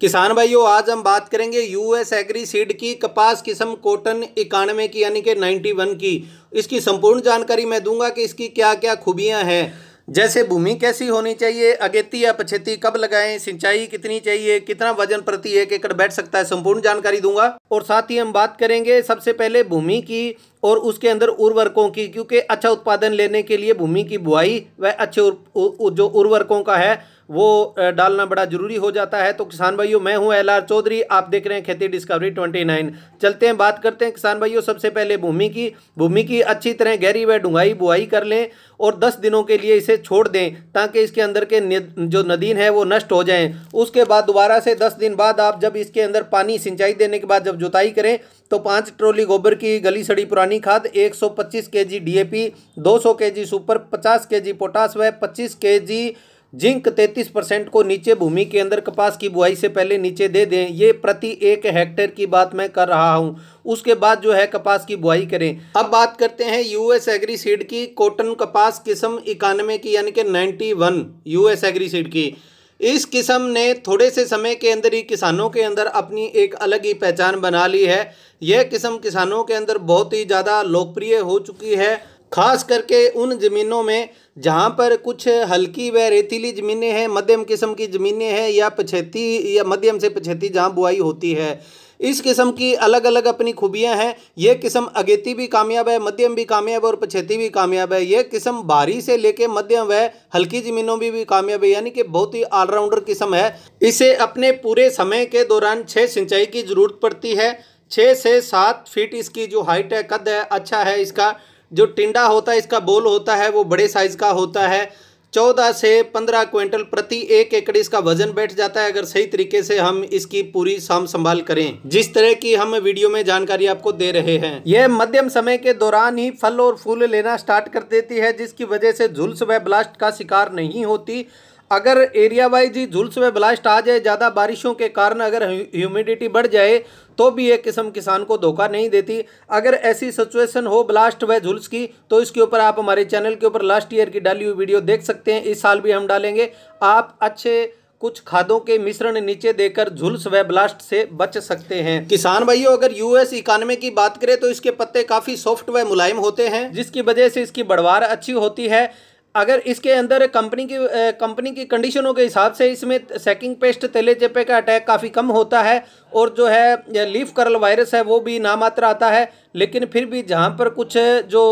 किसान भाइयों, आज हम बात करेंगे यूएस एग्री सीड की, कपास किस्म कॉटन इक्यानवे की, यानी कि नाइन्टी वन की। इसकी संपूर्ण जानकारी मैं दूँगा कि इसकी क्या क्या खूबियाँ हैं। जैसे भूमि कैसी होनी चाहिए, अगेती या पछेती, कब लगाएँ, सिंचाई कितनी चाहिए, कितना वज़न प्रति एक एकड़ बैठ सकता है, संपूर्ण जानकारी दूँगा। और साथ ही हम बात करेंगे सबसे पहले भूमि की और उसके अंदर उर्वरकों की, क्योंकि अच्छा उत्पादन लेने के लिए भूमि की बुआई व अच्छे जो उर्वरकों का है वो डालना बड़ा ज़रूरी हो जाता है। तो किसान भाइयों, मैं हूँ एल आर चौधरी, आप देख रहे हैं खेती डिस्कवरी ट्वेंटी नाइन। चलते हैं, बात करते हैं किसान भाइयों, सबसे पहले भूमि की। भूमि की अच्छी तरह गहरी व डुंगाई बुआई कर लें और दस दिनों के लिए इसे छोड़ दें, ताकि इसके अंदर के जो नदीन है, वो नष्ट हो जाएँ। उसके बाद दोबारा से दस दिन बाद आप जब इसके अंदर पानी सिंचाई देने के बाद जब जुताई करें तो पाँच ट्रॉली गोबर की गली सड़ी पुरानी खाद 125 KG DAP 200 KG super 50 KG potash व 25 केजी जिंक 33 परसेंट को नीचे भूमि के अंदर कपास की बुआई से पहले नीचे दे दें, ये प्रति एक हेक्टेयर की बात मैं कर रहा हूँ। उसके बाद जो है कपास की बुआई करें। अब बात करते हैं यूएस एग्री सीड की कॉटन कपास किस्म इक्यानवे की, यानी कि 91 यूएस एग्री सीड की। इस किस्म ने थोड़े से समय के अंदर ही किसानों के अंदर अपनी एक अलग ही पहचान बना ली है। यह किस्म किसानों के अंदर बहुत ही ज़्यादा लोकप्रिय हो चुकी है खास करके उन ज़मीनों में जहाँ पर कुछ हल्की व रेतीली ज़मीनें हैं, मध्यम किस्म की ज़मीनें हैं या पछेती या मध्यम से पछेती जहाँ बुआई होती है। इस किस्म की अलग अलग अपनी खूबियाँ हैं। ये किस्म अगेती भी कामयाब है, मध्यम भी कामयाब है और पछेती भी कामयाब है। ये किस्म भारी से लेके मध्यम व हल्की ज़मीनों में भी कामयाब है, यानी कि बहुत ही ऑलराउंडर किस्म है। इसे अपने पूरे समय के दौरान छः सिंचाई की ज़रूरत पड़ती है। छः से सात फीट इसकी जो हाइट है, कद है अच्छा है इसका जो टिंडा होता है, इसका बोल होता है, वो बड़े साइज़ का होता है। चौदह से पंद्रह क्विंटल प्रति एक एकड़ इसका वज़न बैठ जाता है। अगर सही तरीके से हम इसकी पूरी साम संभाल करें। जिस तरह की हम वीडियो में जानकारी आपको दे रहे हैं। यह मध्यम समय के दौरान ही फल और फूल लेना स्टार्ट कर देती है, जिसकी वजह से झुलस व ब्लास्ट का शिकार नहीं होती। अगर एरिया वाइज ही झुलस में ब्लास्ट आ जाए, ज़्यादा बारिशों के कारण अगर ह्यूमिडिटी बढ़ जाए तो भी एक किस्म किसान को धोखा नहीं देती। अगर ऐसी सिचुएशन हो ब्लास्ट व झुलस की तो इसके ऊपर आप हमारे चैनल के ऊपर लास्ट ईयर की डाली हुई वीडियो देख सकते हैं। इस साल भी हम डालेंगे। आप अच्छे कुछ खादों के मिश्रण नीचे देकर झुलस व ब्लास्ट से बच सकते हैं। किसान भाइयों, अगर यूएस इकानमी की बात करें तो इसके पत्ते काफ़ी सॉफ्ट व मुलायम होते हैं, जिसकी वजह से इसकी बढ़वार अच्छी होती है। अगर इसके अंदर कंपनी की कंपनी की कंडीशनों के हिसाब से इसमें सेकिंग पेस्ट तेले चेपे का अटैक काफ़ी कम होता है और जो है लीफ करल वायरस है, वो भी नामात्र आता है। लेकिन फिर भी जहाँ पर कुछ जो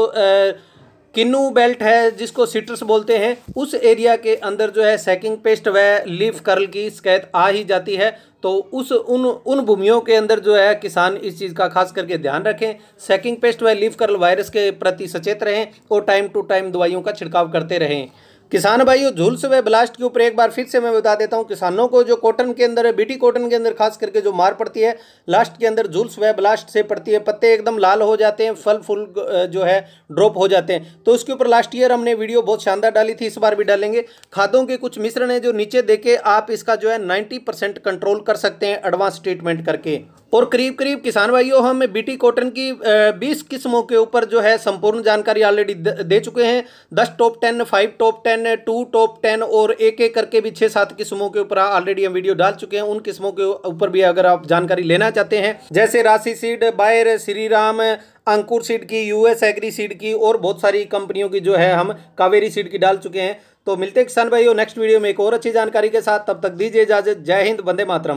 किन्नू बेल्ट है, जिसको सिट्रस बोलते हैं। उस एरिया के अंदर जो है सेकिंग पेस्ट व लीफ कर्ल की शिकायत आ ही जाती है। तो उस, उन उन भूमियों के अंदर जो है, किसान इस चीज़ का खास करके ध्यान रखें। सेकिंग पेस्ट व लीफ कर्ल वायरस के प्रति सचेत रहें और टाइम टू टाइम दवाइयों का छिड़काव करते रहें। किसान भाइयों झुलस व ब्लास्ट के ऊपर एक बार फिर से मैं बता देता हूँ, किसानों को जो कॉटन के अंदर है बीटी कॉटन के अंदर खास करके जो मार पड़ती है लास्ट के अंदर झुलस व ब्लास्ट से पड़ती है, पत्ते एकदम लाल हो जाते हैं, फल फूल जो है ड्रॉप हो जाते हैं। तो उसके ऊपर लास्ट ईयर हमने वीडियो बहुत शानदार डाली थी, इस बार भी डालेंगे। खादों के कुछ मिश्रण है जो नीचे देके आप इसका जो है नाइन्टी कंट्रोल कर सकते हैं एडवांस ट्रीटमेंट करके। और करीब करीब किसान भाइयों, हम बीटी कॉटन की बीस किस्मों के ऊपर जो है संपूर्ण जानकारी ऑलरेडी दे चुके हैं। दस top ten five top ten two top ten और एक एक करके भी छः सात किस्मों के ऊपर ऑलरेडी हम वीडियो डाल चुके हैं। उन किस्मों के ऊपर भी अगर आप जानकारी लेना चाहते हैं, जैसे Rashi seed Bayer Shri Ram Ankur seed की यूएस एग्री सीड की और बहुत सारी कंपनियों की जो है हम कावेरी सीड की डाल चुके हैं। तो मिलते हैं किसान भाइयों नेक्स्ट वीडियो में एक और अच्छी जानकारी के साथ। तब तक दीजिए इजाज़त। जय हिंद, वंदे मातरम।